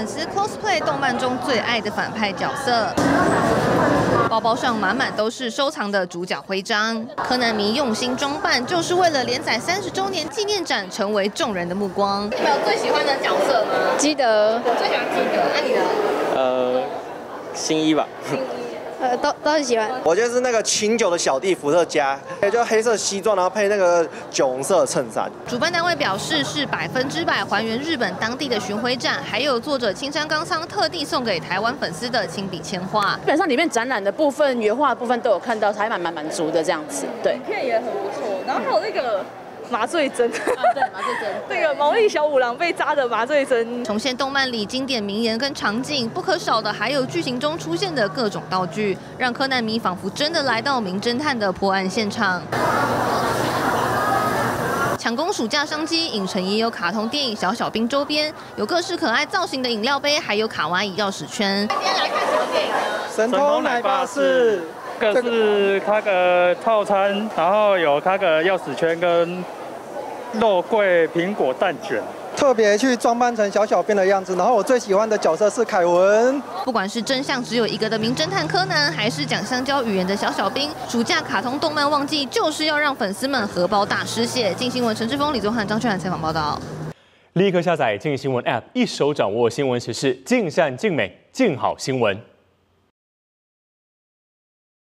粉丝 cosplay 动漫中最爱的反派角色，包包上满满都是收藏的主角徽章。柯南迷用心装扮，就是为了连载三十周年纪念展，成为众人的目光。你有最喜欢的角色吗？基德，我最喜欢基德，那你呢？呃，新一吧。呃，都都很喜欢。我觉得是那个清酒的小弟伏特加，也就黑色西装，然后配那个酒红色衬衫。主办单位表示是百分之百还原日本当地的巡回展，还有作者青山刚昌特地送给台湾粉丝的亲笔签画。基本上里面展览的部分、原画部分都有看到，还蛮蛮满足的这样子。对，影片也很不错，然后还有那个。麻醉针，啊对，麻醉针，那个毛利小五郎被扎的麻醉针，重现动漫里经典名言跟场景，不可少的还有剧情中出现的各种道具，让柯南迷仿佛真的来到名侦探的破案现场。抢攻暑假商机，影城也有卡通电影小小兵周边，有各式可爱造型的饮料杯，还有卡哇伊钥匙圈。今天来看什么电影呢？神偷奶爸是，这个是它的套餐，然后有它的钥匙圈跟。肉桂苹果蛋卷，特别去装扮成小小兵的样子。然后我最喜欢的角色是凯文。不管是真相只有一个的名侦探柯南，还是讲香蕉语言的小小兵，暑假卡通动漫旺季就是要让粉丝们荷包大失血。静新闻陈志峰、李宗翰、张俊涵采访报道。立刻下载静新闻 App，一手掌握新闻时事，尽善尽美，尽好新闻。